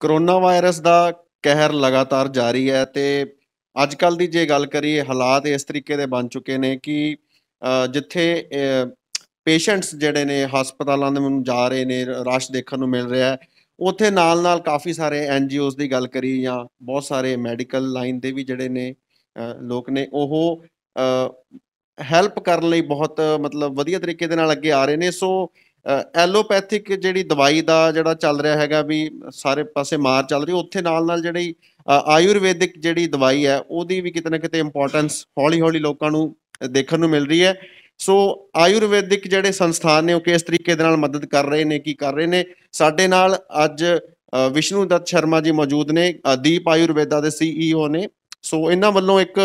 Corona virus ਦਾ ਕਹਿਰ ਲਗਾਤਾਰ ਜਾਰੀ ਹੈ ਤੇ ਅੱਜ ਕੱਲ ਦੀ ਜੇ ਗੱਲ ਕਰੀਏ, ਹਾਲਾਤ ਇਸ ਤਰੀਕੇ ਦੇ ਬਣ ਚੁੱਕੇ ਨੇ ਕਿ ਜਿੱਥੇ ਪੇਸ਼ੈਂਟਸ ਜਿਹੜੇ ਨੇ ਹਸਪਤਾਲਾਂ ਦੇ ਨੂੰ ਜਾ ਰਹੇ ਨੇ, ਰਸ਼ ਦੇਖਣ ਨੂੰ ਮਿਲ ਰਿਹਾ ਹੈ, ਉੱਥੇ ਨਾਲ ਨਾਲ ਕਾਫੀ ਸਾਰੇ ਐਨਜੀਓਜ਼ ਦੀ ਗੱਲ ਕਰੀ ਜਾਂ ਬਹੁਤ ਸਾਰੇ ਮੈਡੀਕਲ ਲਾਈਨ ਦੇ ਵੀ ਜਿਹੜੇ ਨੇ ਲੋਕ ਨੇ, ਉਹ ਹੈਲਪ ਕਰਨ ਲਈ ਬਹੁਤ ਮਤਲਬ ਵਧੀਆ ਤਰੀਕੇ ਦੇ ਨਾਲ ਅੱਗੇ ਆ ਰਹੇ ਨੇ, ਸੋ ਐਲੋਪੈਥਿਕ ਜਿਹੜੀ ਦਵਾਈ ਦਾ ਜਿਹੜਾ ਚੱਲ ਰਿਹਾ ਹੈਗਾ ਵੀ ਸਾਰੇ ਪਾਸੇ ਮਾਰ ਚੱਲ ਰਹੀ ਉੱਥੇ ਨਾਲ ਨਾਲ ਜਿਹੜੀ ਆਯੁਰਵੈਦਿਕ ਜਿਹੜੀ ਦਵਾਈ ਹੈ ਉਹਦੀ ਵੀ ਕਿਤੇ ਨਾ ਕਿਤੇ ਇੰਪੋਰਟੈਂਸ ਹੌਲੀ ਹੌਲੀ ਲੋਕਾਂ ਨੂੰ ਦੇਖਣ ਨੂੰ ਮਿਲ ਰਹੀ ਹੈ। ਸੋ ਆਯੁਰਵੈਦਿਕ ਜਿਹੜੇ ਸੰਸਥਾਨ ਨੇ ਉਹ ਕਿਸ ਤਰੀਕੇ ਦੇ ਨਾਲ ਮਦਦ ਕਰ ਰਹੇ ਨੇ ਕੀ ਕਰ ਰਹੇ ਨੇ? ਸਾਡੇ ਨਾਲ ਅੱਜ ਅ, ਵਿਸ਼ਨੂੰ ਦੱਤ ਸ਼ਰਮਾ ਜੀ ਮੌਜੂਦ ਨੇ ਦੀਪ ਆਯੁਰਵੇਦਾ ਦੇ ਸੀਈਓ ਨੇ। ਸੋ ਇਹਨਾਂ ਵੱਲੋਂ ਇੱਕ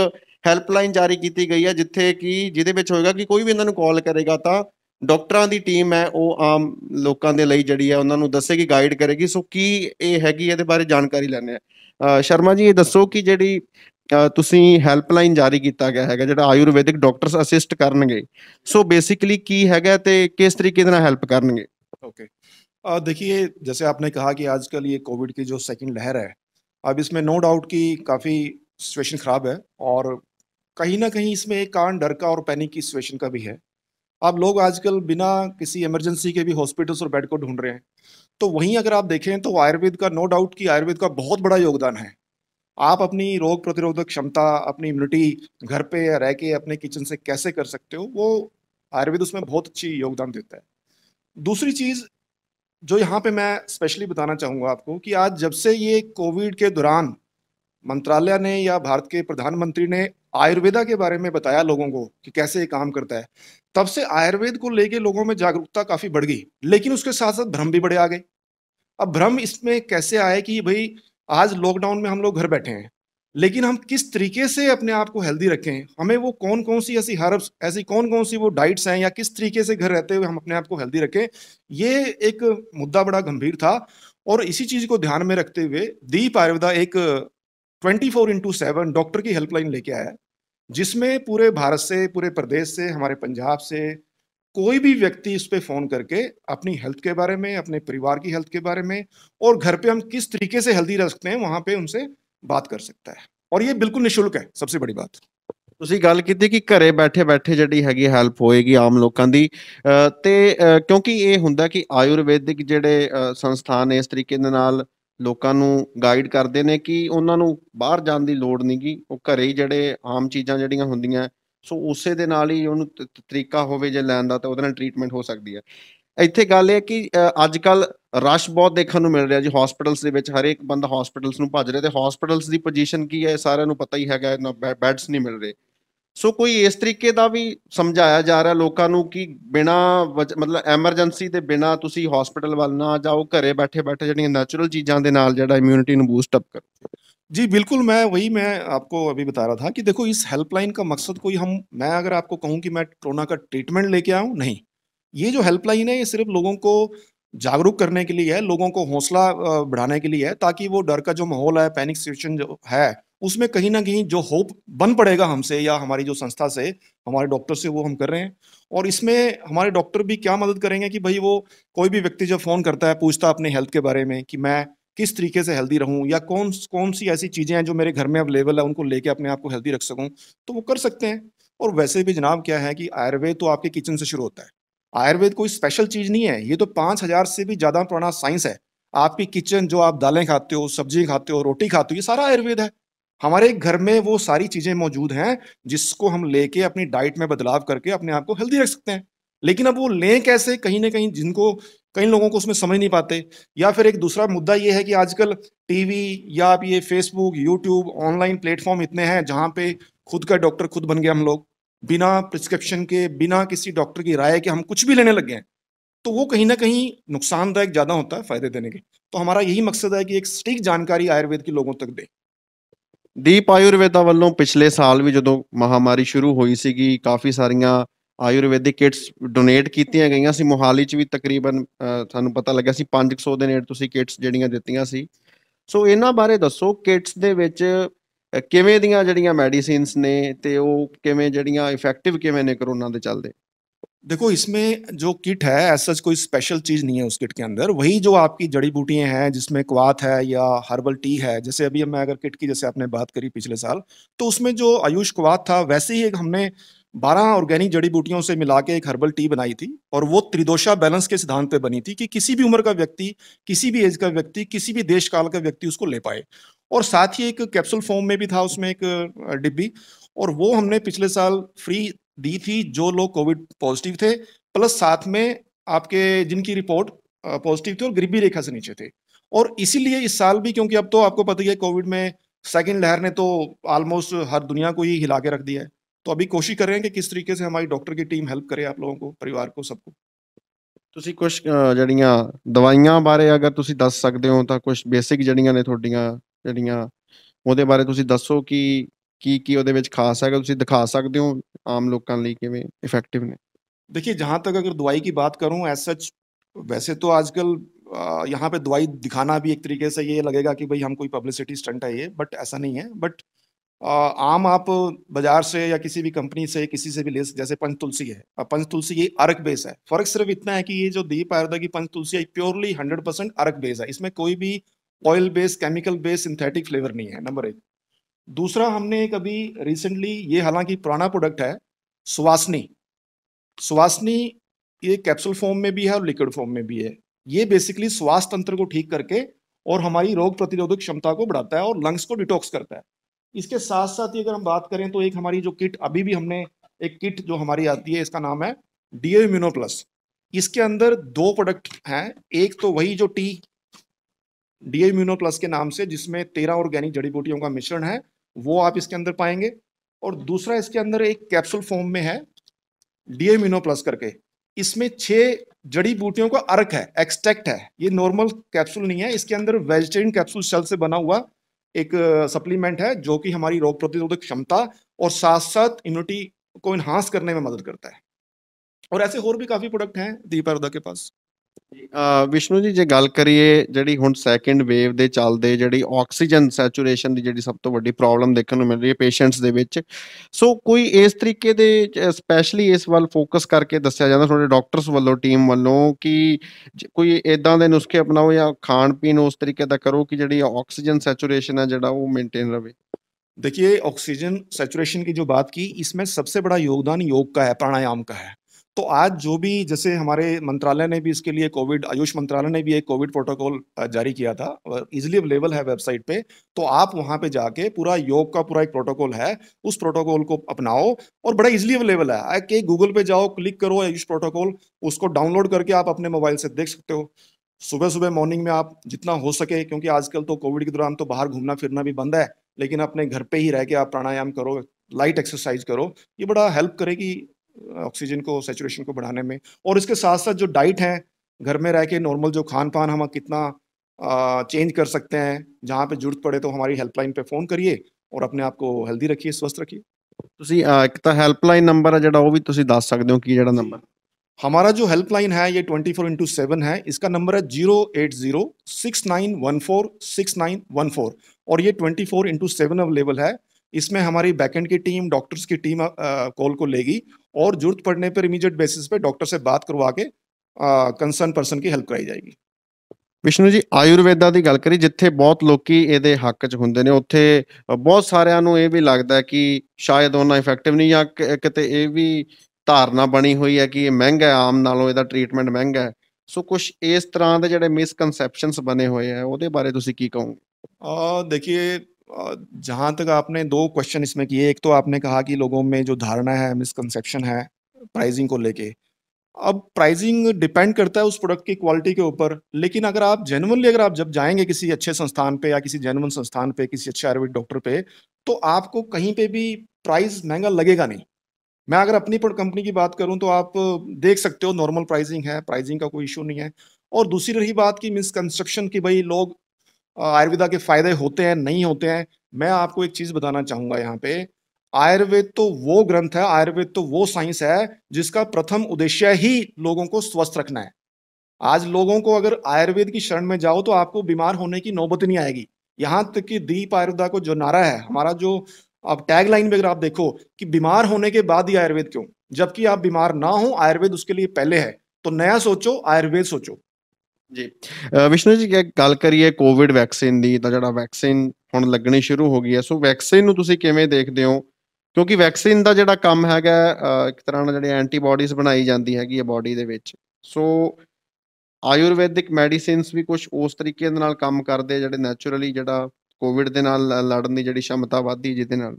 ਹੈਲਪਲਾਈਨ ਜਾਰੀ ਕੀਤੀ ਗਈ ਹੈ ਜਿੱਥੇ ਕਿ ਜਿਹਦੇ ਵਿੱਚ ਹੋਏਗਾ ਕਿ ਕੋਈ ਵੀ ਇਹਨਾਂ ਨੂੰ ਕਾਲ ਕਰੇਗਾ ਤਾਂ ਡਾਕਟਰਾਂ ਦੀ ਟੀਮ ਹੈ ਉਹ ਆਮ ਲੋਕਾਂ ਦੇ ਲਈ ਜਿਹੜੀ ਹੈ ਉਹਨਾਂ ਨੂੰ ਦੱਸੇਗੀ ਗਾਈਡ ਕਰੇਗੀ ਸੋ ਕੀ ਇਹ ਹੈਗੀ ਇਹਦੇ ਬਾਰੇ ਜਾਣਕਾਰੀ ਲੈਣੇ ਆ ਸ਼ਰਮਾ ਜੀ ਇਹ ਦੱਸੋ ਕਿ ਜਿਹੜੀ ਅ, ਤੁਸੀਂ ਹੈਲਪਲਾਈਨ ਜਾਰੀ ਕੀਤਾ ਗਿਆ ਹੈਗਾ ਜਿਹੜਾ ਆਯੁਰਵੈਦਿਕ ਡਾਕਟਰਸ ਅਸਿਸਟ ਕਰਨਗੇ ਸੋ ਬੇਸਿਕਲੀ ਕੀ ਹੈਗਾ ਤੇ ਕਿਸ ਤਰੀਕੇ ਦੇ ਨਾਲ ਹੈਲਪ ਕਰਨਗੇ ओके अ, देखिए जैसे आपने कहा कि आजकल ये कोविड की जो सेकंड लहर है अब इसमें नो डाउट कि काफ़ी सिचुएशन ख़राब है और कहीं ना कहीं इसमें एक कारण डर का और पैनिक की सिचुएशन का भी है अब लोग आजकल बिना किसी इमरजेंसी के भी हॉस्पिटल्स और बेड को ढूंढ रहे हैं। तो वहीं अगर आप देखें तो आयुर्वेद का नो डाउट कि आयुर्वेद का बहुत बड़ा योगदान है। आप अपनी रोग प्रतिरोधक क्षमता, अपनी इम्यूनिटी घर पे रह के अपने किचन से कैसे कर सकते हो, वो आयुर्वेद उसमें बहुत अच्छी योगदान देता है। दूसरी चीज़ जो यहाँ पे मैं स्पेशली बताना चाहूँगा आपको कि आज जब से ये कोविड के दौरान मंत्रालय ने या भारत के प्रधानमंत्री ने आयुर्वेदा के बारे में बताया लोगों को कि कैसे ये काम करता है। तब से आयुर्वेद को लेके लोगों में जागरूकता काफ़ी बढ़ गई, लेकिन उसके साथ साथ भ्रम भी बड़े आ गए अब भ्रम इसमें कैसे आए कि भाई, आज लॉकडाउन में हम लोग घर बैठे हैं, लेकिन हम किस तरीके से अपने आप को हेल्दी रखें? हमें वो कौन कौन सी ऐसी हर्ब्स ऐसी कौन कौन सी वो डाइट्स हैं या किस तरीके से घर रहते हुए हम अपने आप को हेल्दी रखें? ये एक मुद्दा बड़ा गंभीर था, और इसी चीज़ को ध्यान में रखते हुए दीप आयुर्वेदा एक twenty four into seven doctor की हेल्पलाइन लेके आया है जिसमें पूरे भारत से पूरे प्रदेश से हमारे पंजाब से कोई भी व्यक्ति इस पे फ़ोन करके अपनी हेल्थ के बारे में अपने परिवार की हेल्थ के बारे में और घर पे हम किस तरीके से हेल्दी रह सकते हैं वहाँ पे उनसे बात कर सकता है और ये बिल्कुल निशुल्क है सबसे बड़ी बात ਤੁਸੀਂ ਗੱਲ ਕੀਤੀ ਕਿ ਘਰੇ ਬੈਠੇ ਬੈਠੇ ਜਿਹੜੀ ਹੈਗੀ ਹੈਲਪ ਹੋਏਗੀ ਆਮ ਲੋਕਾਂ ਦੀ ਅ, ਤੇ ਅ, ਕਿਉਂਕਿ ਇਹ ਹੁੰਦਾ ਕਿ ਆਯੁਰਵੈਦਿਕ ਜਿਹੜੇ ਅ, ਸੰਸਥਾਨ ਨੇ ਇਸ ਤਰੀਕੇ ਦੇ ਨਾਲ ਲੋਕਾਂ ਨੂੰ ਗਾਈਡ ਕਰਦੇ ਨੇ ਕਿ ਉਹਨਾਂ ਨੂੰ ਬਾਹਰ ਜਾਣ ਦੀ ਲੋੜ ਨਹੀਂਗੀ ਉਹ ਘਰੇ ਹੀ ਜਿਹੜੇ ਆਮ ਚੀਜ਼ਾਂ ਜਿਹੜੀਆਂ ਹੁੰਦੀਆਂ, ਸੋ ਉਸੇ ਦੇ ਨਾਲ ਹੀ ਉਹਨੂੰ ਤ- ਤਰੀਕਾ ਹੋਵੇ ਜੇ ਲੈਣ ਦਾ, ਤਾਂ ਉਹਦੇ ਨਾਲ ਟ੍ਰੀਟਮੈਂਟ ਹੋ ਸਕਦੀ ਹੈ। ਇੱਥੇ ਗੱਲ ਇਹ ਕਿ ਅੱਜ ਕੱਲ ਰਸ਼ ਬਹੁਤ ਦੇਖਣ ਨੂੰ ਮਿਲ ਰਿਹਾ ਜੀ ਹਸਪੀਟਲਸ ਦੇ ਵਿੱਚ ਹਰੇਕ ਬੰਦਾ ਹਸਪੀਟਲਸ ਨੂੰ ਭੱਜ ਰਿਹਾ, ਤੇ ਹਸਪੀਟਲਸ ਦੀ ਪੋਜੀਸ਼ਨ ਕੀ ਹੈ ਸਾਰਿਆਂ ਨੂੰ ਪਤਾ ਹੀ ਹੈਗਾ ਬੈੱਡਸ ਨਹੀਂ ਮਿਲ ਰਹੇ। ਸੋ ਕੋਈ ਇਸ ਤਰੀਕੇ ਦਾ ਵੀ ਸਮਝਾਇਆ ਜਾ ਰਿਹਾ ਲੋਕਾਂ ਨੂੰ ਕਿ ਬਿਨਾ ਮਤਲਬ ਐਮਰਜੈਂਸੀ ਦੇ ਬਿਨਾ ਤੁਸੀਂ ਹਸਪੀਟਲ ਵੱਲ ਨਾ ਜਾਓ ਘਰੇ ਬੈਠੇ ਬੈਠੇ ਜਿਹੜੀਆਂ ਨੈਚੁਰਲ ਚੀਜ਼ਾਂ ਦੇ ਨਾਲ ਜਿਹੜਾ ਇਮਿਊਨਿਟੀ ਨੂੰ ਬੂਸਟ ਅਪ ਕਰੋ जी बिल्कुल मैं वही मैं आपको अभी बता रहा था कि देखो इस हेल्पलाइन का मकसद कोई हम मैं अगर आपको कहूँ कि मैं कोरोना का ट्रीटमेंट लेके आऊँ नहीं ये जो हेल्पलाइन है ये सिर्फ लोगों को जागरूक करने के लिए है लोगों को हौसला अ, बढ़ाने के लिए है ताकि वो डर का जो माहौल है पैनिक सिचुएशन जो है उसमें कहीं ना कहीं जो होप बन पड़ेगा हमसे या हमारी जो संस्था से, हमारे डॉक्टर से वो हम कर रहे हैं। और इसमें हमारे डॉक्टर भी क्या मदद करेंगे कि भाई वो कोई भी व्यक्ति जब फ़ोन करता है, पूछता है अपने हेल्थ के बारे में कि मैं किस तरीके से हेल्दी रहूँ या कौन कौन सी ऐसी चीज़ें हैं जो मेरे घर में अवेलेबल है, उनको लेके अपने आप को हेल्दी रख सकूँ तो वो कर सकते हैं। और वैसे भी जनाब क्या है कि आयुर्वेद तो आपके किचन से शुरू होता है। आयुर्वेद कोई स्पेशल चीज़ नहीं है, ये तो पाँच हज़ार से भी ज़्यादा पुराना साइंस है। आपकी किचन जो आप दालें खाते हो सब्ज़ी खाते हो, रोटी खाते हो, ये सारा आयुर्वेद है। हमारे घर में वो सारी चीज़ें मौजूद हैं जिसको हम लेके अपनी डाइट में बदलाव करके अपने आप को हेल्दी रख सकते हैं। लेकिन अब वो लें कैसे, कहीं ना कहीं जिनको, कई लोगों को उसमें समझ नहीं पाते। या फिर एक दूसरा मुद्दा ये है कि आजकल टीवी या आप ये फेसबुक यूट्यूब ऑनलाइन प्लेटफॉर्म इतने हैं जहाँ पे खुद का डॉक्टर खुद बन गए हम लोग। बिना प्रिस्क्रिप्शन के, बिना किसी डॉक्टर की राय के हम कुछ भी लेने लग गए हैं। तो वो कहीं ना कहीं नुकसानदायक ज़्यादा होता है फ़ायदे देने के। तो हमारा यही मकसद है कि एक सटीक जानकारी आयुर्वेद के लोगों तक दे। ਦੀਪ ਆਯੁਰਵੇਦਾ ਵੱਲੋਂ ਪਿਛਲੇ ਸਾਲ ਵੀ ਜਦੋਂ ਮਹਾਮਾਰੀ ਸ਼ੁਰੂ ਹੋਈ ਸੀਗੀ ਕਾਫੀ ਸਾਰੀਆਂ ਆਯੁਰਵੈਦਿਕ ਕਿਟਸ ਡੋਨੇਟ ਕੀਤੀਆਂ ਗਈਆਂ ਸੀ। ਮੋਹਾਲੀ 'ਚ ਵੀ ਤਕਰੀਬਨ ਅ, ਸਾਨੂੰ ਪਤਾ ਲੱਗਿਆ ਸੀ 500 ਦੇ ਨੇੜੇ ਤੁਸੀਂ ਕਿਟਸ ਜਿਹੜੀਆਂ ਦਿੱਤੀਆਂ ਸੀ। ਸੋ ਇਹਨਾਂ ਬਾਰੇ ਦੱਸੋ ਕਿਟਸ ਦੇ ਵਿੱਚ ਕਿਵੇਂ ਦੀਆਂ ਜਿਹੜੀਆਂ ਮੈਡੀਸਿਨਸ ਨੇ ਤੇ ਉਹ ਕਿਵੇਂ ਜਿਹੜੀਆਂ ਇਫੈਕਟਿਵ ਕਿਵੇਂ ਨੇ ਕਰੋਨਾ ਦੇ ਚੱਲਦੇ? देखो, इसमें जो किट है ऐसा कोई स्पेशल चीज़ नहीं है उस किट के अंदर। वही जो आपकी जड़ी बूटियाँ हैं, जिसमें क्वाथ है या हर्बल टी है, जैसे अभी मैं अगर किट की जैसे आपने बात करी पिछले साल तो उसमें जो आयुष क्वाथ था, वैसे ही एक हमने बारह ऑर्गेनिक जड़ी बूटियों से मिला के एक हर्बल टी बनाई थी और वो त्रिदोषा बैलेंस के सिद्धांत पे बनी थी कि किसी भी उम्र का व्यक्ति, किसी भी एज का व्यक्ति, किसी भी देश काल का व्यक्ति उसको ले पाए। और साथ ही एक कैप्सूल फॉर्म में भी था उसमें एक डिब्बी और वो हमने पिछले साल फ्री दी थी जो लोग कोविड पॉजिटिव थे प्लस साथ में आपके जिनकी रिपोर्ट पॉजिटिव थी और गरीबी रेखा से नीचे थे और इसीलिए इस साल भी क्योंकि अब तो आपको पता ही है कोविड में सेकेंड लहर ने तो ऑलमोस्ट हर दुनिया को ही हिला के रख दिया है तो अभी कोशिश कर रहे हैं कि किस तरीके से हमारी डॉक्टर की टीम हेल्प करे आप लोगों को परिवार को सबको ਤੁਸੀਂ ਕੁਝ ਜਿਹੜੀਆਂ ਦਵਾਈਆਂ ਬਾਰੇ ਅਗਰ ਤੁਸੀਂ ਦੱਸ ਸਕਦੇ ਹੋ ਤਾਂ ਕੁਝ ਬੇਸਿਕ ਜਿਹੜੀਆਂ ਨੇ ਤੁਹਾਡੀਆਂ ਜਿਹੜੀਆਂ ਉਹਦੇ ਬਾਰੇ ਤੁਸੀਂ ਦੱਸੋ ਕਿ ਕੀ ਕੀ ਉਹਦੇ ਵਿੱਚ ਖਾਸ ਹੈਗਾ ਤੁਸੀਂ ਦਿਖਾ ਸਕਦੇ ਹੋ ਆਮ ਲੋਕਾਂ ਲਈ ਕਿਵੇਂ ਇਫੈਕਟਿਵ ਨੇ देखिए, जहाँ तक अगर दवाई की बात करूँ एज सच वैसे तो आजकल यहाँ पे दवाई दिखाना भी एक तरीके से ये लगेगा कि भाई हम कोई पब्लिसिटी स्टंट है ये बट ऐसा नहीं है। बट आम आप बाज़ार से या किसी भी कंपनी से, किसी से भी ले जैसे पंच तुलसी है। पंच तुलसी ये अर्क बेस है। फ़र्क सिर्फ़ इतना है कि ये जो दीप आयुर्वेदा की पंच तुलसी है प्योरली हंड्रेड परसेंट अर्क बेस है। इसमें कोई भी oil base chemical base synthetic flavour नहीं है नंबर एक। दूसरा, हमने एक अभी रिसेंटली ये, हालाँकि पुराना प्रोडक्ट है, सुवासनी। सुवासनी ये कैप्सूल फॉर्म में भी है और लिक्विड फॉर्म में भी है। ये बेसिकली स्वास्थ्य तंत्र को ठीक करके और हमारी रोग प्रतिरोधक क्षमता को बढ़ाता है और लंग्स को डिटॉक्स करता है। इसके साथ साथ ही अगर हम बात करें तो एक हमारी जो किट अभी भी हमने एक किट जो हमारी आती है, इसका नाम है डीओ इम्यूनो प्लस इसके अंदर दो प्रोडक्ट हैं। एक तो वही जो टी डीओ इम्यूनो प्लस के नाम से, जिसमें तेरह ऑर्गेनिक जड़ी बूटियों का मिश्रण है वो आप इसके अंदर पाएँगे। और दूसरा इसके अंदर एक कैप्सूल फॉर्म में है डीएमिनो प्लस करके। इसमें छह जड़ी बूटियों का अर्क है एक्सट्रैक्ट है। ये नॉर्मल कैप्सूल नहीं है, इसके अंदर वेजिटेरियन कैप्सूल सेल से बना हुआ एक सप्लीमेंट है, जो कि हमारी रोग प्रतिरोधक क्षमता और साथ साथ इम्यूनिटी को इन्हांस करने में मदद करता है। और ऐसे और भी काफ़ी प्रोडक्ट हैं दीपारदा के पास। ਵਿਸ਼ਨੂ ਜੀ, ਜੇ ਗੱਲ ਕਰੀਏ ਜਿਹੜੀ ਹੁਣ ਸੈਕੰਡ ਵੇਵ ਦੇ ਚੱਲਦੇ ਜਿਹੜੀ ਆਕਸੀਜਨ ਸੈਚੂਰੇਸ਼ਨ ਦੀ ਜਿਹੜੀ ਸਭ ਤੋਂ ਵੱਡੀ ਪ੍ਰੋਬਲਮ ਦੇਖਣ ਨੂੰ ਮਿਲ ਰਹੀ ਹੈ ਪੇਸ਼ੈਂਟਸ ਦੇ ਵਿੱਚ, ਸੋ ਕੋਈ ਇਸ ਤਰੀਕੇ ਦੇ ਸਪੈਸ਼ਲੀ ਇਸ ਵੱਲ ਫੋਕਸ ਕਰਕੇ ਦੱਸਿਆ ਜਾਂਦਾ ਤੁਹਾਡੇ ਡਾਕਟਰਸ ਵੱਲੋਂ ਟੀਮ ਵੱਲੋਂ ਕਿ ਕੋਈ ਇਦਾਂ ਦੇ ਨੁਸਖੇ ਅਪਣਾਓ ਜਾਂ ਖਾਣ ਪੀਣ ਉਸ ਤਰੀਕੇ ਦਾ ਕਰੋ ਕਿ ਜਿਹੜੀ ਆਕਸੀਜਨ ਸੈਚੂਰੇਸ਼ਨ ਹੈ ਜਿਹੜਾ ਉਹ ਮੇਨਟੇਨ ਰਵੇ? देखिए ऑक्सीजन सेचुरेशन की जो बात की, इसमें सबसे बड़ा ਯੋਗਦਾਨ ਯੋਗ का ਹੈ प्राणायाम का ਹੈ तो आज जो भी जैसे हमारे मंत्रालय ने भी इसके लिए कोविड, आयुष मंत्रालय ने भी एक कोविड प्रोटोकॉल जारी किया था इजिली अवेलेबल है वेबसाइट पे तो आप वहाँ पे जाके पूरा योग का पूरा एक प्रोटोकॉल है, उस प्रोटोकॉल को अपनाओ, और बड़ा इजिली अवेलेबल है। कि गूगल पे जाओ, क्लिक करो आयुष प्रोटोकॉल, उसको डाउनलोड करके आप अपने मोबाइल से देख सकते हो। सुबह सुबह मॉर्निंग में आप जितना हो सके, क्योंकि आजकल तो कोविड के दौरान तो बाहर घूमना फिरना भी बंद है, लेकिन अपने घर पे ही रह के आप प्राणायाम करो लाइट एक्सरसाइज करो, ये बड़ा हेल्प करेगी ऑक्सीजन को सेचुरेशन को बढ़ाने में और इसके साथ साथ जो डाइट है घर में रह के नॉर्मल जो खान पान हम कितना चेंज कर सकते हैं जहाँ पे जरूरत पड़े तो हमारी हेल्पलाइन पे फ़ोन करिए और अपने आप को हेल्दी रखिए स्वस्थ रखिए ਤੁਸੀਂ ਇੱਕ ਤਾਂ ਹੈਲਪਲਾਈਨ ਨੰਬਰ ਹੈ ਜਿਹੜਾ ਉਹ ਵੀ ਤੁਸੀਂ ਦੱਸ ਸਕਦੇ ਹੋ ਕੀ ਜਿਹੜਾ ਨੰਬਰ हमारा जो हेल्पलाइन है ये ट्वेंटी फोर इंटू सेवन है इसका नंबर है zero eight zero six nine one four six nine one four और ये twenty four into seven available है इसमें हमारी बैकेंड की टीम डॉक्टर्स की टीम कॉल को लेगी और जरूरत पड़ने पर इमीडिएट बेसिस पे डॉक्टर से बात ਕਰਵਾ ਕੇ ਕੰਸਰਨ ਪਰਸਨ ਦੀ ਹੈਲਪ ਕਰਾਈ ਜਾਏਗੀ ਵਿਸ਼ਨੂੰ ਜੀ ਆਯੁਰਵੇਦਾ ਦੀ ਗੱਲ ਕਰੀ ਜਿੱਥੇ ਬਹੁਤ ਲੋਕੀ ਇਹਦੇ ਹੱਕ 'ਚ ਹੁੰਦੇ ਨੇ ਉੱਥੇ ਬਹੁਤ ਸਾਰਿਆਂ ਨੂੰ ਇਹ ਵੀ ਲੱਗਦਾ ਕਿ ਸ਼ਾਇਦ ਉਹਨਾਂ ਇਫੈਕਟਿਵ ਨਹੀਂ ਜਾਂ ਕਿਤੇ ਇਹ ਵੀ ਧਾਰਨਾ ਬਣੀ ਹੋਈ ਹੈ ਕਿ ਇਹ ਮਹਿੰਗਾ ਹੈ ਆਮ ਨਾਲੋਂ ਇਹਦਾ ਟ੍ਰੀਟਮੈਂਟ ਮਹਿੰਗਾ ਹੈ ਸੋ ਕੁਝ ਇਸ ਤਰ੍ਹਾਂ ਦੇ ਜਿਹੜੇ ਮਿਸਕਨਸੈਪਸ਼ਨਸ ਬਣੇ ਹੋਏ ਆ ਉਹਦੇ ਬਾਰੇ ਤੁਸੀਂ ਕੀ ਕਹੋਗੇ ਆ जहाँ तक आपने दो क्वेश्चन इसमें किए, एक तो आपने कहा कि लोगों में जो धारणा है मिसकंसेप्शन है प्राइजिंग को लेके। अब प्राइजिंग डिपेंड करता है उस प्रोडक्ट की क्वालिटी के ऊपर, लेकिन अगर आप जेनुअनली अगर आप जब जाएँगे किसी अच्छे संस्थान पे या किसी जेनुअन संस्थान पे, किसी अच्छे आयुर्वेद डॉक्टर पे तो आपको कहीं पे भी प्राइस महँगा लगेगा नहीं। मैं अगर अपनी कंपनी की बात करूँ तो आप देख सकते हो नॉर्मल प्राइसिंग है प्राइसिंग का कोई इशू नहीं है। और दूसरी रही बात की मिसकंस्ट्रक्शन की भाई लोग आयुर्वेदा के फ़ायदे होते हैं, नहीं होते हैं, मैं आपको एक चीज़ बताना चाहूँगा यहाँ पे। आयुर्वेद तो वो ग्रंथ है, आयुर्वेद तो वो साइंस है, जिसका प्रथम उद्देश्य ही लोगों को स्वस्थ रखना है। आज लोगों को अगर आयुर्वेद की शरण में जाओ तो आपको बीमार होने की नौबत नहीं आएगी। यहाँ तक कि दीप आयुर्वेदा को जो नारा है, हमारा जो अब टैग लाइन में अगर आप देखो कि बीमार होने के बाद ही आयुर्वेद क्यों? जबकि आप बीमार ना हो, आयुर्वेद उसके लिए पहले है। तो नया सोचो, आयुर्वेद सोचो। ਜੀ ਅ, ਵਿਸ਼ਨੂੰ ਜੀ ਜੇ ਗੱਲ ਕਰੀਏ ਕੋਵਿਡ ਵੈਕਸੀਨ ਦੀ ਤਾਂ ਜਿਹੜਾ ਵੈਕਸੀਨ ਹੁਣ ਲੱਗਣੀ ਸ਼ੁਰੂ ਹੋ ਗਈ ਹੈ ਸੋ ਵੈਕਸੀਨ ਨੂੰ ਤੁਸੀਂ ਕਿਵੇਂ ਦੇਖਦੇ ਹੋ ਕਿਉਂਕਿ ਵੈਕਸੀਨ ਦਾ ਜਿਹੜਾ ਕੰਮ ਹੈਗਾ ਅ, ਇੱਕ ਤਰ੍ਹਾਂ ਨਾਲ ਜਿਹੜੇ ਐਂਟੀਬਾਡੀਜ਼ ਬਣਾਈ ਜਾਂਦੀ ਹੈਗੀ ਹੈ ਬਾਡੀ ਦੇ ਵਿੱਚ ਸੋ ਆਯੁਰਵੈਦਿਕ ਮੈਡੀਸਿਨਸ ਵੀ ਕੁਝ ਉਸ ਤਰੀਕੇ ਦੇ ਨਾਲ ਕੰਮ ਕਰਦੇ ਆ ਜਿਹੜੇ ਨੈਚੁਰਲੀ ਜਿਹੜਾ ਕੋਵਿਡ ਦੇ ਨਾਲ ਲ- ਲੜਨ ਦੀ ਜਿਹੜੀ क्षमता ਵਧਦੀ ਜਿਹਦੇ ਨਾਲ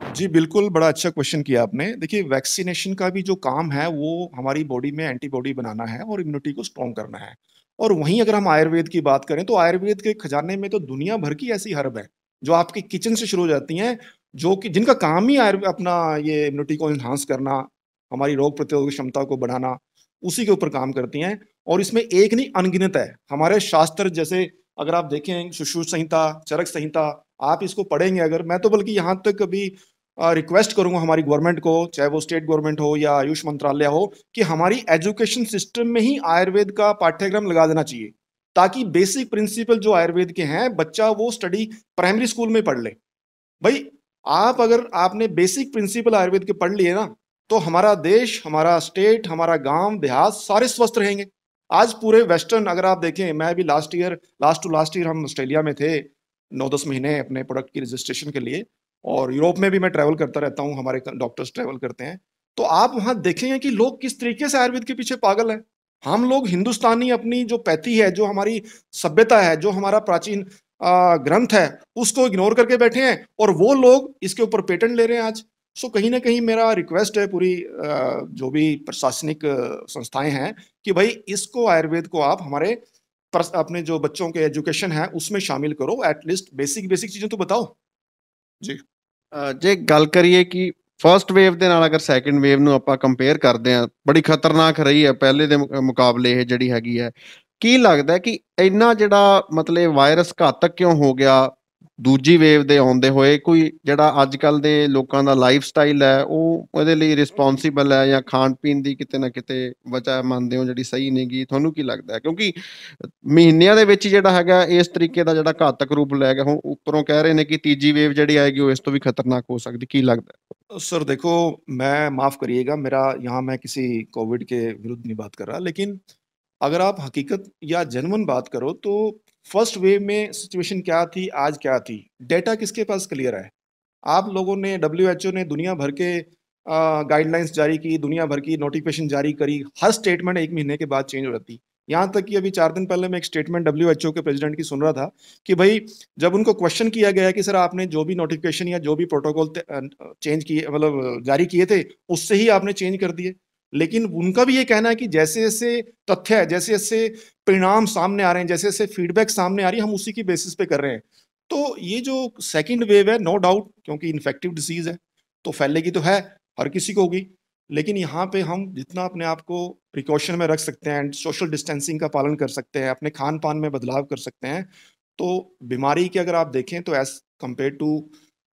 जी बिल्कुल बड़ा अच्छा क्वेश्चन किया आपने देखिए वैक्सीनेशन का भी जो काम है वो हमारी बॉडी में एंटीबॉडी बनाना है और इम्यूनिटी को स्ट्रॉन्ग करना है और वहीं अगर हम आयुर्वेद की बात करें तो आयुर्वेद के खजाने में तो दुनिया भर की ऐसी हर्ब है, जो आपके किचन से शुरू हो जाती हैं, जो कि, जिनका काम ही आयुर्वेद अपना ये इम्यूनिटी को इन्हांस करना, हमारी रोग प्रतिरोधक क्षमता को बढ़ाना, उसी के ऊपर काम करती हैं। और इसमें एक नहीं, अनगिनत है। हमारे शास्त्र जैसे, अगर आप देखें सुश्रुत संहिता चरक संहिता आप इसको पढ़ेंगे अगर, मैं तो बल्कि यहाँ तक कभी रिक्वेस्ट करूँगा हमारी गवर्नमेंट को, चाहे वो स्टेट गवर्नमेंट हो या आयुष मंत्रालय हो, कि हमारी एजुकेशन सिस्टम में ही आयुर्वेद का पाठ्यक्रम लगा देना चाहिए, ताकि बेसिक प्रिंसिपल जो आयुर्वेद के हैं, बच्चा वो स्टडी प्राइमरी स्कूल में पढ़ ले। भाई, आप अगर आपने बेसिक प्रिंसिपल आयुर्वेद के पढ़ लिए ना तो हमारा देश, हमारा स्टेट हमारा गाँव, देहात सारे स्वस्थ रहेंगे। आज पूरे वेस्टर्न अगर आप देखें, मैं भी last year last to last year हम ऑस्ट्रेलिया में थे, नौ दस महीने अपने प्रोडक्ट की रजिस्ट्रेशन के लिए और यूरोप में भी मैं ट्रैवल करता रहता हूँ, हमारे डॉक्टर्स ट्रैवल करते हैं। तो आप वहाँ देखेंगे कि लोग किस तरीके से आयुर्वेद के पीछे पागल हैं। हम लोग हिंदुस्तानी अपनी जो पैथी है, जो हमारी सभ्यता है, जो हमारा प्राचीन ग्रंथ है, उसको इग्नोर करके बैठे हैं और वो लोग इसके ऊपर पेटेंट ले रहे हैं आज। सो कहीं ना कहीं मेरा रिक्वेस्ट है पूरी जो भी प्रशासनिक संस्थाएँ हैं कि भाई इसको, आयुर्वेद को आप हमारे अपने जो बच्चों के एजुकेशन है, उसमें शामिल करो एटलीस्ट बेसिक बेसिक चीज़ें तो बताओ। ਜੀ। ਜੇ ਗੱਲ ਕਰੀਏ ਕਿ ਫਰਸਟ ਵੇਵ ਦੇ ਨਾਲ ਅਗਰ ਸੈਕੰਡ ਵੇਵ ਨੂੰ ਆਪਾਂ ਕੰਪੇਅਰ ਕਰਦੇ ਹਾਂ, ਬੜੀ ਖਤਰਨਾਕ ਰਹੀ ਹੈ, ਪਹਿਲੇ ਦੇ ਮੁ- ਮੁਕਾਬਲੇ ਇਹ ਜਿਹੜੀ ਹੈਗੀ ਹੈ। ਕੀ ਲੱਗਦਾ ਕਿ ਇੰਨਾ ਜਿਹੜਾ ਮਤਲਬ ਵਾਇਰਸ ਘਾਤਕ ਕਿਉਂ ਹੋ ਗਿਆ? ਦੂਜੀ ਵੇਵ ਦੇ ਆਉਂਦੇ ਹੋਏ ਕੋਈ ਜਿਹੜਾ ਅੱਜ ਕੱਲ ਦੇ ਲੋਕਾਂ ਦਾ ਲਾਈਫ ਸਟਾਈਲ ਹੈ ਉਹ ਉਹਦੇ ਲਈ ਰਿਸਪੌਂਸੀਬਲ ਹੈ ਜਾਂ ਖਾਣ ਪੀਣ ਦੀ ਕਿਤੇ ਨਾ ਕਿਤੇ ਵਜ੍ਹਾ ਮੰਨਦੇ ਹੋ ਜਿਹੜੀ ਸਹੀ ਨਹੀਂਗੀ ਤੁਹਾਨੂੰ ਕੀ ਲੱਗਦਾ ਹੈ ਕਿਉਂਕਿ ਮਹੀਨਿਆਂ ਦੇ ਵਿੱਚ ਹੀ ਜਿਹੜਾ ਹੈਗਾ ਇਸ ਤਰੀਕੇ ਦਾ ਜਿਹੜਾ ਘਾਤਕ ਰੂਪ ਲੈ ਗਿਆ ਹੁਣ ਉੱਪਰੋਂ ਕਹਿ ਰਹੇ ਨੇ ਕਿ ਤੀਜੀ ਵੇਵ ਜਿਹੜੀ ਆਏਗੀ ਉਹ ਇਸ ਤੋਂ ਵੀ ਖਤਰਨਾਕ ਹੋ ਸਕਦੀ ਕੀ ਲੱਗਦਾ ਹੈ? सर देखो मैं माफ़ करिएगा मेरा यहाँ मैं किसी कोविड के विरुद्ध नहीं बात कर रहा लेकिन अगर आप हकीकत या जेन्युइन बात करो तो फ़र्स्ट वेव में सिचुएशन क्या थी, आज क्या थी? डेटा किसके पास क्लियर है? आप लोगों ने डब्ल्यू ने दुनिया भर के गाइडलाइंस जारी की, दुनिया भर की नोटिफिकेशन जारी करी, हर स्टेटमेंट एक महीने के बाद चेंज हो जाती। यहाँ तक कि अभी चार दिन पहले मैं एक स्टेटमेंट डब्ल्यू एच ओ के प्रेसिडेंट की सुन रहा था कि भाई, जब उनको क्वेश्चन किया गया कि सर आपने जो भी नोटिफिकेशन या जो भी प्रोटोकॉल चेंज किए मतलब जारी किए थे, उससे ही आपने चेंज कर दिए। लेकिन उनका भी ये कहना है कि जैसे जैसे तथ्य, जैसे जैसे परिणाम सामने आ रहे हैं, जैसे जैसे फीडबैक सामने आ रही है, हम उसी की बेसिस पे कर रहे हैं। तो ये जो सेकेंड वेव है नो डाउट क्योंकि इन्फेक्टिव डिसीज है तो फैलेगी तो है, हर किसी को होगी। लेकिन यहाँ पे हम जितना अपने आप को प्रिकॉशन में रख सकते हैं एंड सोशल डिस्टेंसिंग का पालन कर सकते हैं, अपने खान पान में बदलाव कर सकते हैं तो बीमारी की अगर आप देखें तो as compare to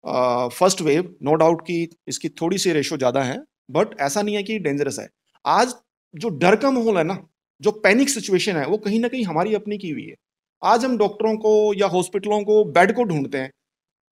first wave no doubt कि इसकी थोड़ी सी रेशो ज़्यादा है। बट ऐसा नहीं है कि डेंजरस है। आज जो डर का माहौल है ना, जो पैनिक सिचुएशन है, वो कहीं ना कहीं हमारी अपनी की हुई है। आज हम डॉक्टरों को या हॉस्पिटलों को बेड को ढूंढते हैं।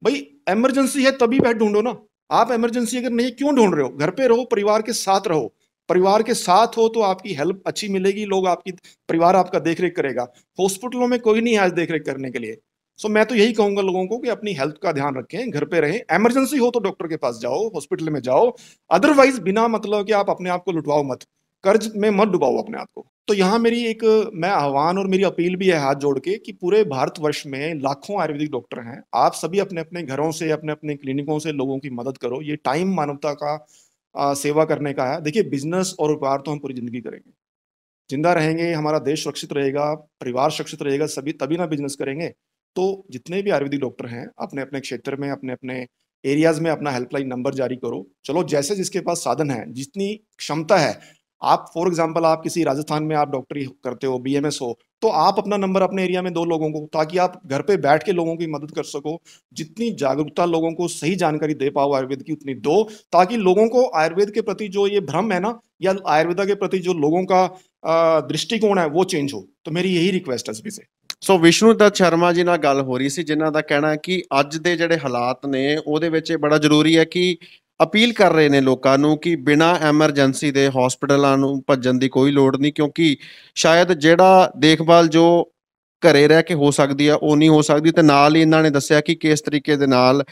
भाई इमरजेंसी है तभी बेड ढूंढो ना। आप इमरजेंसी अगर नहीं, क्यों ढूंढ रहे हो? घर पे रहो, परिवार के साथ रहो। परिवार के साथ हो तो आपकी हेल्प अच्छी मिलेगी, लोग आपकी, परिवार आपका देख रेख करेगा। हॉस्पिटलों में कोई नहीं आज देख रेख करने के लिए। सो मैं तो यही कहूँगा लोगों को कि अपनी हेल्थ का ध्यान रखें घर पे रहें। एमरजेंसी हो तो डॉक्टर के पास जाओ हॉस्पिटल में जाओ। अदरवाइज़ बिना मतलब कि आप अपने आप को लुटवाओ मत। कर्ज में मत डुबाओ अपने आप को। तो यहाँ मेरी एक मैं आह्वान और मेरी अपील भी है हाथ जोड़ के कि पूरे भारतवर्ष में लाखों आयुर्वेदिक डॉक्टर हैं। आप सभी अपने अपने घरों से अपने अपने क्लिनिकों से लोगों की मदद करो। ये टाइम मानवता का आ, सेवा करने का है। देखिए बिज़नेस और व्यापार तो हम पूरी ज़िंदगी करेंगे। ज़िंदा रहेंगे हमारा देश सुरक्षित रहेगा परिवार सुरक्षित रहेगा सभी तभी ना बिज़नेस करेंगे। तो जितने भी आयुर्वेदिक डॉक्टर हैं, अपने अपने क्षेत्र में, अपने अपने एरियाज़ में अपना हेल्पलाइन नंबर जारी करो। चलो, जैसे जिसके पास साधन है, जितनी क्षमता है, आप फॉर एग्जांपल आप किसी राजस्थान में आप डॉक्टरी करते हो बीएमएस हो तो आप अपना नंबर अपने एरिया में दो लोगों को, ताकि आप घर पे बैठ के लोगों की मदद कर सको। जितनी जागरूकता लोगों को सही जानकारी दे पाओ आयुर्वेद की, उतनी दो, ताकि लोगों को आयुर्वेद के प्रति जो ये भ्रम है ना, या आयुर्वेदा के प्रति जो लोगों का दृष्टिकोण है, वो चेंज हो। तो मेरी यही रिक्वेस्ट है सभी से। ਸੋ ਵਿਸ਼ਨੂੰ ਦੱਤ ਸ਼ਰਮਾ ਜੀ ਨਾਲ ਗੱਲ ਹੋ ਰਹੀ ਸੀ, ਜਿਨ੍ਹਾਂ ਦਾ ਕਹਿਣਾ ਹੈ ਕਿ ਅੱਜ ਦੇ ਜਿਹੜੇ ਹਾਲਾਤ ਨੇ, ਉਹਦੇ ਵਿੱਚ ਇਹ ਬੜਾ ਜ਼ਰੂਰੀ ਹੈ ਕਿ ਅਪੀਲ ਕਰ ਰਹੇ ਨੇ ਲੋਕਾਂ ਨੂੰ ਕਿ ਬਿਨਾਂ ਐਮਰਜੈਂਸੀ ਦੇ ਹਸਪੀਟਲਾਂ ਨੂੰ ਭੱਜਣ ਦੀ ਕੋਈ ਲੋੜ ਨਹੀਂ, ਕਿਉਂਕਿ ਸ਼ਾਇਦ ਜਿਹੜਾ ਦੇਖਭਾਲ ਜੋ ਘਰੇ ਰਹਿ ਕੇ ਹੋ ਸਕਦੀ ਆ, ਉਹ ਨਹੀਂ ਹੋ ਸਕਦੀ ਤੇ ਨਾਲ ਹੀ ਇਹਨਾਂ ਨੇ ਦੱਸਿਆ ਕਿ ਕਿਸ ਤਰੀਕੇ ਦੇ ਨਾਲ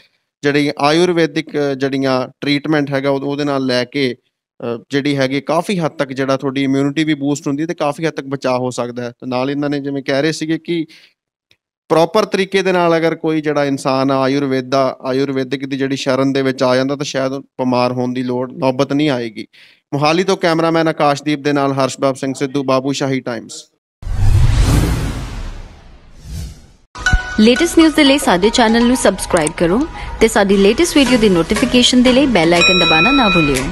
ਜਿਹੜੀ ਆਯੁਰਵੈਦਿਕ ਜਿਹੜੀਆਂ ਟ੍ਰੀਟਮੈਂਟ ਹੈਗਾ ਉਹਦੇ ਨਾਲ ਲੈ ਕੇ ਜਿਹੜੀ ਹੈਗੀ, ਕਾਫੀ ਹੱਦ ਤੱਕ ਜਿਹੜਾ ਤੁਹਾਡੀ ਇਮਿਊਨਿਟੀ ਵੀ ਬੂਸਟ ਹੁੰਦੀ ਹੈ ਤੇ ਕਾਫੀ ਹੱਦ ਤੱਕ ਬਚਾਅ ਹੋ ਸਕਦਾ ਹੈ। ਤੇ ਨਾਲ ਇਹਨਾਂ ਨੇ ਜਿਵੇਂ ਕਹਿ ਰਹੇ ਸੀਗੇ ਕਿ ਪ੍ਰੋਪਰ ਤਰੀਕੇ ਦੇ ਨਾਲ ਅਗਰ ਕੋਈ ਜਿਹੜਾ ਇਨਸਾਨ ਆ, ਆਯੁਰਵੇਦ ਆਯੁਰਵੈਦਿਕ ਦੀ ਜਿਹੜੀ ਸ਼ਰਨ ਦੇ ਵਿੱਚ ਆ ਜਾਂਦਾ ਤਾਂ ਸ਼ਾਇਦ ਬਿਮਾਰ ਹੋਣ ਦੀ ਲੋੜ, ਨੌਬਤ ਨਹੀਂ ਆਏਗੀ। ਮੁਹਾਲੀ ਤੋਂ ਕੈਮਰਾਮੈਨ ਆਕਾਸ਼ਦੀਪ ਦੇ ਨਾਲ Harshbab Singh Sidhu, Babushahi Times latest news ਦੇ ਲਈ ਸਾਡੇ ਚੈਨਲ ਨੂੰ ਸਬਸਕ੍ਰਾਈਬ ਕਰੋ ਤੇ ਸਾਡੀ ਲੇਟੈਸਟ ਵੀਡੀਓ ਦੀ ਨੋਟੀਫਿਕੇਸ਼ਨ ਦੇ ਲਈ ਬੈਲ ਆਈਕਨ ਦਬਾਉਣਾ ਨਾ ਭੁੱਲਿਓ।